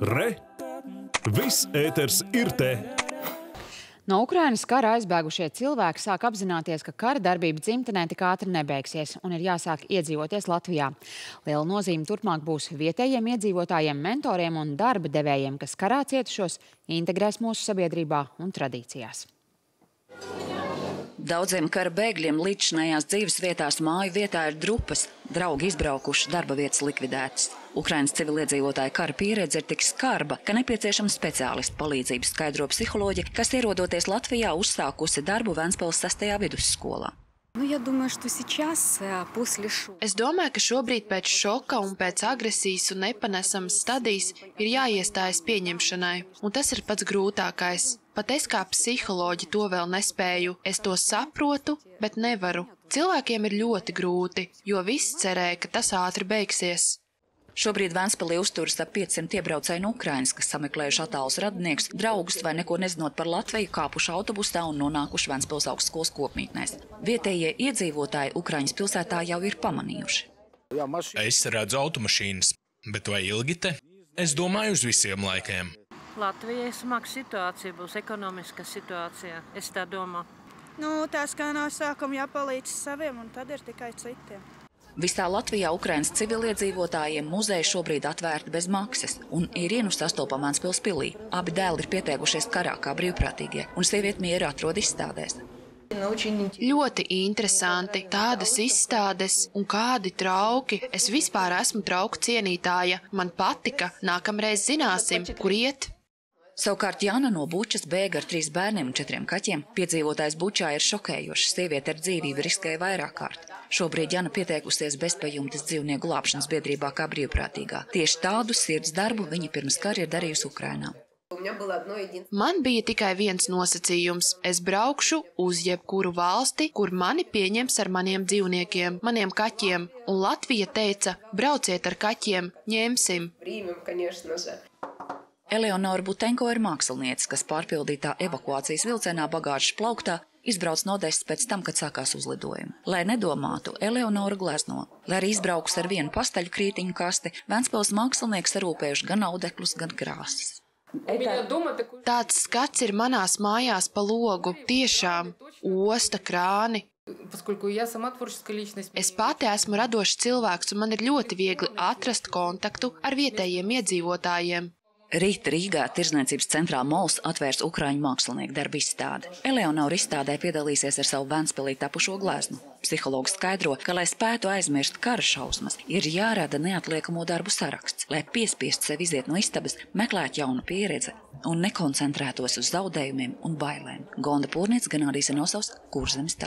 Re! Viss ēters ir te! No Ukrainas kara aizbēgušie cilvēki sāk apzināties, ka kara darbība dzimtenē tik ātri nebeigsies un ir jāsāk iedzīvoties Latvijā. Liela nozīme turpmāk būs vietējiem iedzīvotājiem, mentoriem un darba devējiem, kas karā cietušos integrēs mūsu sabiedrībā un tradīcijās. Daudziem kara bēgļiem līdzinājās dzīves vietās māju vietā ir drupas, draugi izbraukuši, darba vietas likvidētas. Ukrainas civiliedzīvotāja kara pieredze ir tik skarba, ka nepieciešama speciālistu palīdzība, skaidro psiholoģi, kas ierodoties Latvijā uzsākusi darbu Vēnspils 6. vidusskolā. Es domāju, ka šobrīd pēc šoka un pēc agresijas un nepanesamas stadijas ir jāiestājas pieņemšanai, un tas ir pats grūtākais. Pat es kā psiholoģi to vēl nespēju. Es to saprotu, bet nevaru. Cilvēkiem ir ļoti grūti, jo viss cerēja, ka tas ātri beigsies. Šobrīd Ventspilī uzturas ap 500 iebraucēju no Ukrainas, kas sameklējuši attālus radinieks, draugus vai neko nezinot par Latviju, kāpuši autobusā un nonākuši Ventspils augstskolas kopmītnēs. Vietējie iedzīvotāji Ukraiņas pilsētā jau ir pamanījuši. Es redzu automašīnas, bet vai ilgi te? Es domāju uz visiem laikiem. Latvijai smaga situācija būs ekonomiska situācija. Es tā domāju. Nu, tas kā no sākuma jāpalīdz saviem, un tad ir tikai citiem. Visā Latvijā Ukrainas civiliedzīvotājiem muzeja šobrīd atvērta bez maksas un ir ienu sastopama Ventspils pilī. Abi dēli ir pieteikušies karā kā brīvprātīgie, un sieviete miera atrod izstādēs. Ļoti interesanti, tādas izstādes un kādi trauki. Es vispār esmu trauku cienītāja. Man patika, nākamreiz zināsim, kur iet. Savukārt Jāna no Bučas bēga ar trīs bērniem un četriem kaķiem. Piedzīvotājs Bučā ir šokējošs. Sieviete ar dzīvību riskēja vairāk kārt. Šobrīd Jana pieteikusies bezpajumtes dzīvnieku glābšanas biedrībā kā brīvprātīgā. Tieši tādu sirds darbu viņa pirms kara ir darījusi Ukrainā. Man bija tikai viens nosacījums. Es braukšu uz jebkuru valsti, kur mani pieņems ar maniem dzīvniekiem, maniem kaķiem. Un Latvija teica, brauciet ar kaķiem, ņemsim. Eleonora Butenko ir mākslinieca, kas pārpildītā evakuācijas vilcienā bagāžas plauktā izbrauc no Odesas pēc tam, kad sākās uzlidojumi. Lai nedomātu, Eleonora glezno. Lai arī izbraukus ar vienu pastaļu krītiņu kasti, Ventspils mākslinieks sarūpējuši gan audeklus, gan krāsas. Tāds skats ir manās mājās pa logu. Tiešām osta krāni. Es pati esmu radošs cilvēks, un man ir ļoti viegli atrast kontaktu ar vietējiem iedzīvotājiem. Rīt Rīgā Tirzniecības centrā Mols atvērs Ukrāņu mākslinieku darbu izstādi. Eleonora izstādē piedalīsies ar savu Ventspilī tapušo gleznu. Psihologs skaidro, ka, lai spētu aizmirst kara šausmas, ir jārada neatliekamo darbu saraksts, lai piespiestu sev iziet no istabas, meklētu jaunu pieredzi un nekoncentrētos uz zaudējumiem un bailēm. Gonda Pūrniec, Ganādīs Enosovs, Kurzemes